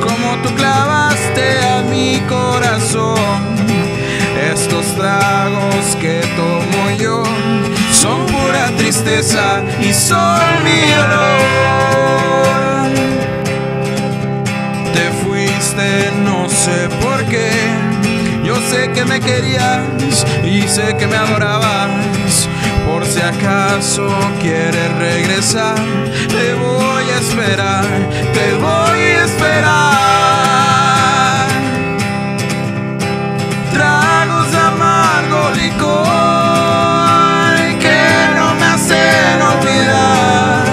como tú clavaste a mi corazón. Estos tragos que tomo yo son pura tristeza y son mi dolor. Te fuiste, no sé por qué. Yo sé que me querías y sé que me adorabas. Por si acaso quieres regresar, te voy esperar, te voy a esperar. Tragos de amargo licor que no me hacen olvidar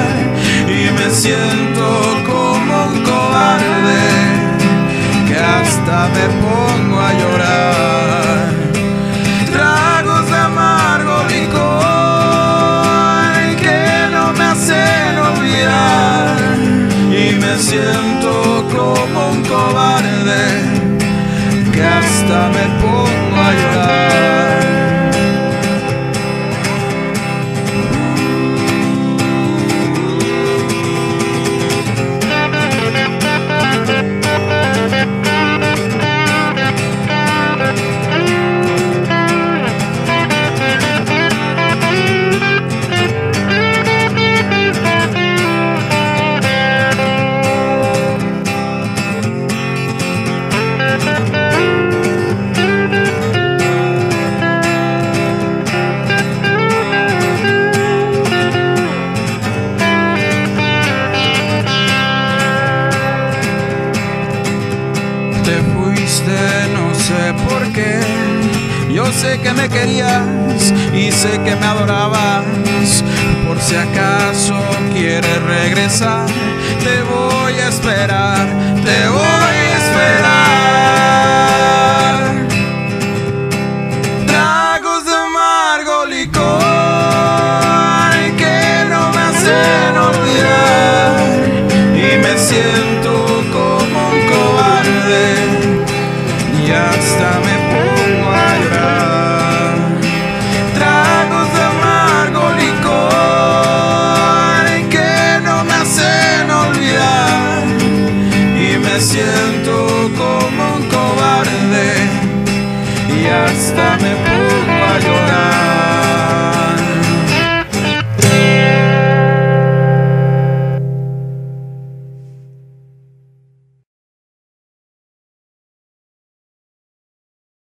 y me siento como un cobarde que hasta me siento como un cobarde que hasta me pongo No sé por qué. Yo sé que me querías y sé que me adorabas. Por si acaso quieres regresar, te voy a esperar, te voy siento como un cobarde y hasta me pongo a.